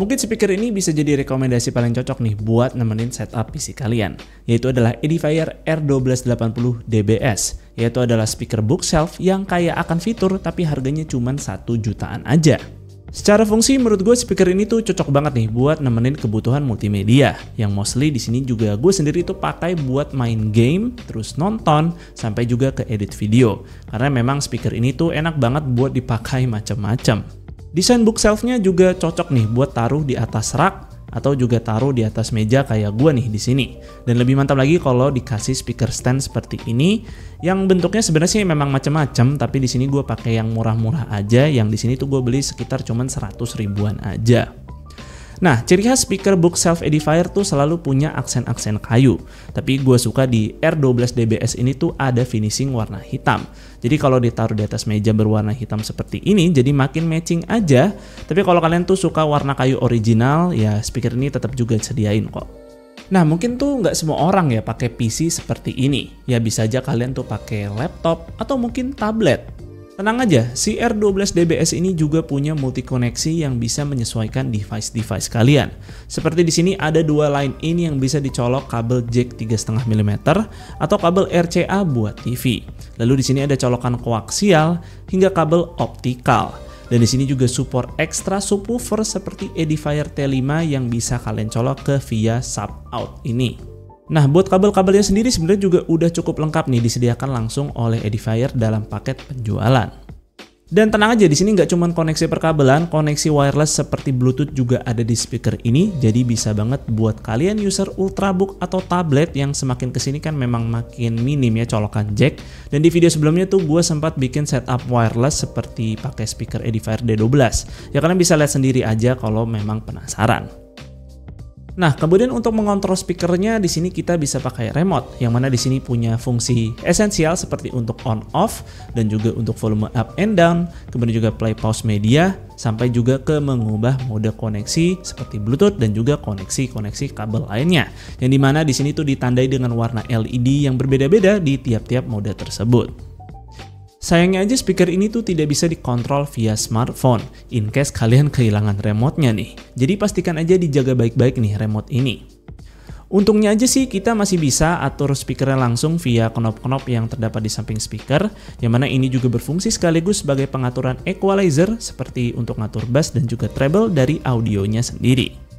Mungkin speaker ini bisa jadi rekomendasi paling cocok nih buat nemenin setup PC kalian, yaitu adalah Edifier R1280 DBS, yaitu adalah speaker bookshelf yang kaya akan fitur tapi harganya cuma 1 jutaan aja. Secara fungsi menurut gue speaker ini tuh cocok banget nih buat nemenin kebutuhan multimedia yang mostly di sini juga gue sendiri tuh pakai buat main game, terus nonton, sampai juga ke edit video. Karena memang speaker ini tuh enak banget buat dipakai macam-macam. Desain bookshelf-nya juga cocok nih buat taruh di atas rak atau juga taruh di atas meja kayak gua nih di sini. Dan lebih mantap lagi kalau dikasih speaker stand seperti ini yang bentuknya sebenarnya sih memang macam-macam tapi di sini gua pakai yang murah-murah aja yang di sini tuh gue beli sekitar cuman 100 ribuan aja. Nah, ciri khas speaker bookshelf edifier tuh selalu punya aksen-aksen kayu. Tapi gue suka di R12 DBS ini tuh ada finishing warna hitam. Jadi kalau ditaruh di atas meja berwarna hitam seperti ini, jadi makin matching aja. Tapi kalau kalian tuh suka warna kayu original, ya speaker ini tetap juga sediain kok. Nah mungkin tuh nggak semua orang ya pakai PC seperti ini. Ya bisa aja kalian tuh pakai laptop atau mungkin tablet. Tenang aja, si R12 DBS ini juga punya multi koneksi yang bisa menyesuaikan device-device kalian. Seperti di sini ada dua line in yang bisa dicolok kabel jack 3,5 mm atau kabel RCA buat TV. Lalu di sini ada colokan koaksial hingga kabel optikal. Dan di sini juga support extra subwoofer seperti Edifier T5 yang bisa kalian colok ke via sub out ini. Nah, buat kabel-kabelnya sendiri sebenarnya juga udah cukup lengkap nih disediakan langsung oleh Edifier dalam paket penjualan. Dan tenang aja di sini nggak cuma koneksi perkabelan, koneksi wireless seperti Bluetooth juga ada di speaker ini. Jadi bisa banget buat kalian user ultrabook atau tablet yang semakin ke sini kan memang makin minim ya colokan jack. Dan di video sebelumnya tuh gue sempat bikin setup wireless seperti pakai speaker Edifier D12. Ya kalian bisa lihat sendiri aja kalau memang penasaran. Nah, kemudian untuk mengontrol speakernya di sini kita bisa pakai remote yang mana di sini punya fungsi esensial seperti untuk on off dan juga untuk volume up and down, kemudian juga play pause media sampai juga ke mengubah mode koneksi seperti Bluetooth dan juga koneksi-koneksi kabel lainnya. Yang di mana di sini tuh ditandai dengan warna LED yang berbeda-beda di tiap-tiap mode tersebut. Sayangnya aja speaker ini tuh tidak bisa dikontrol via smartphone, in case kalian kehilangan remote-nya nih. Jadi pastikan aja dijaga baik-baik nih remote ini. Untungnya aja sih kita masih bisa atur speakernya langsung via knop-knop yang terdapat di samping speaker, yang mana ini juga berfungsi sekaligus sebagai pengaturan equalizer seperti untuk ngatur bass dan juga treble dari audionya sendiri.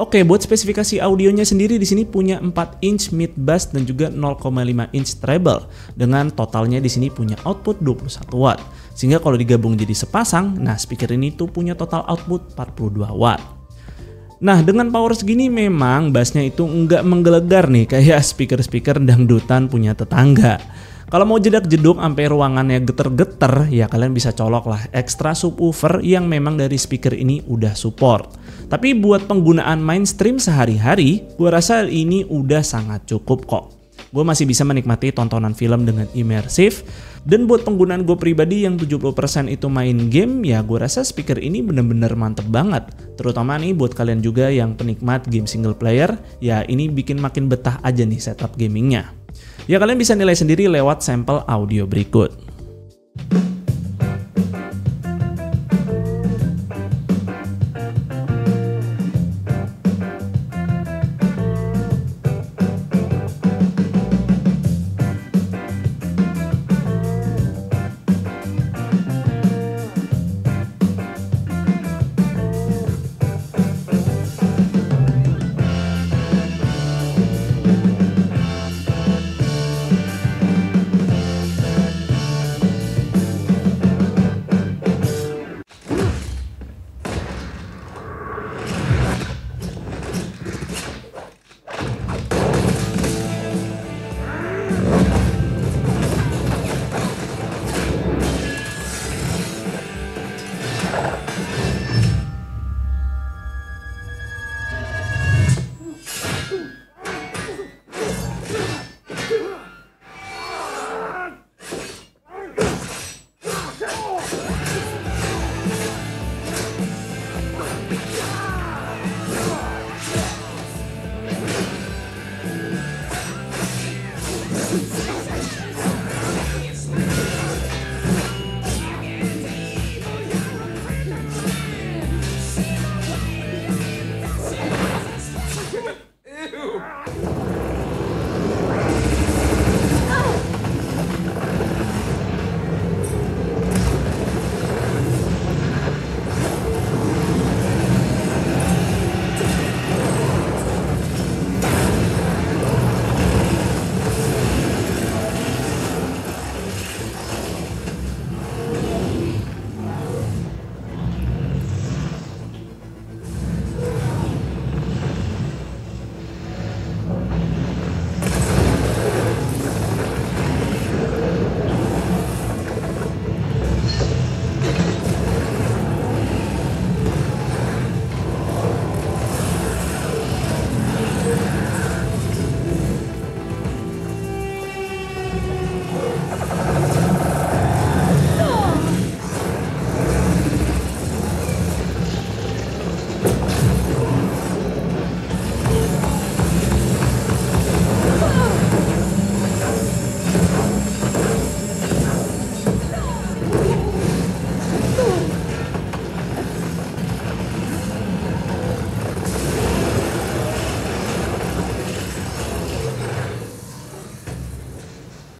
Oke, buat spesifikasi audionya sendiri di sini punya 4 inch mid bass dan juga 0,5 inch treble dengan totalnya di sini punya output 21 watt. Sehingga kalau digabung jadi sepasang, nah speaker ini tuh punya total output 42 watt. Nah, dengan power segini memang bassnya itu nggak menggelegar nih kayak speaker-speaker dangdutan punya tetangga. Kalau mau jedak jeduk sampai ruangannya geter-geter, ya kalian bisa colok lah extra subwoofer yang memang dari speaker ini udah support. Tapi buat penggunaan mainstream sehari-hari, gue rasa ini udah sangat cukup kok. Gue masih bisa menikmati tontonan film dengan imersif, dan buat penggunaan gue pribadi yang 70% itu main game, ya gue rasa speaker ini bener-bener mantep banget. Terutama nih buat kalian juga yang penikmat game single player, ya ini bikin makin betah aja nih setup gamingnya. Ya kalian bisa nilai sendiri lewat sampel audio berikut. Yeah.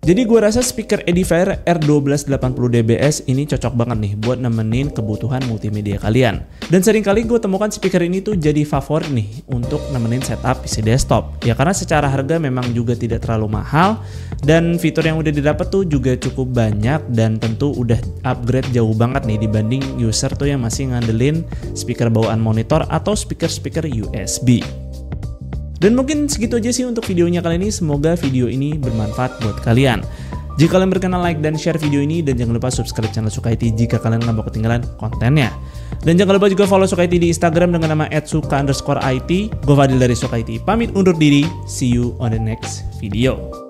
Jadi gue rasa speaker Edifier R1280 dBs ini cocok banget nih buat nemenin kebutuhan multimedia kalian. Dan sering kali gue temukan speaker ini tuh jadi favorit nih untuk nemenin setup PC desktop. Ya karena secara harga memang juga tidak terlalu mahal dan fitur yang udah didapat tuh juga cukup banyak dan tentu udah upgrade jauh banget nih dibanding user tuh yang masih ngandelin speaker bawaan monitor atau speaker-speaker USB. Dan mungkin segitu aja sih untuk videonya kali ini. Semoga video ini bermanfaat buat kalian. Jika kalian berkenan like dan share video ini dan jangan lupa subscribe channel Sukaiti jika kalian nggak mau ketinggalan kontennya. Dan jangan lupa juga follow Sukaiti di Instagram dengan nama @suka_it. Gue Fadil dari Sukaiti. Pamit undur diri. See you on the next video.